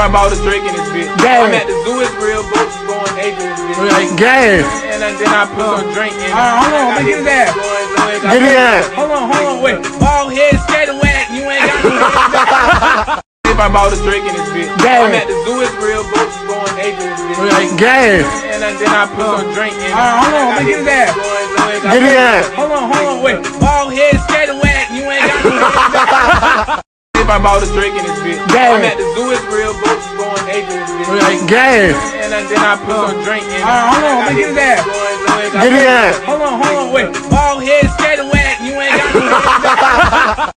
I bought a drink in this bitch. Damn. I'm at the zoo, it's real, but you going apes in this bitch. Gang. And then I put some drink in. Alright, hold on, me get ass. Get his ass. Hold on, hold on, wait. Ball head, skater whack, you ain't got I bought a drink in this bitch. Damn. I'm at the zoo, it's real, but you going apes in this bitch. Gang. And then I put some drink in. Alright, hold on, me get ass. Get his ass. Hold on, hold on, wait. Ball head, skater whack, you ain't got I bought a drink in this bitch. Damn. I'm at the zoo, it's real, but you going apes in this bitch. Gang. And then I put some drink in. Alright, hold on, let me get his ass. Get his ass. Hold on, hold on, wait. Ball head, skater whack, you ain't got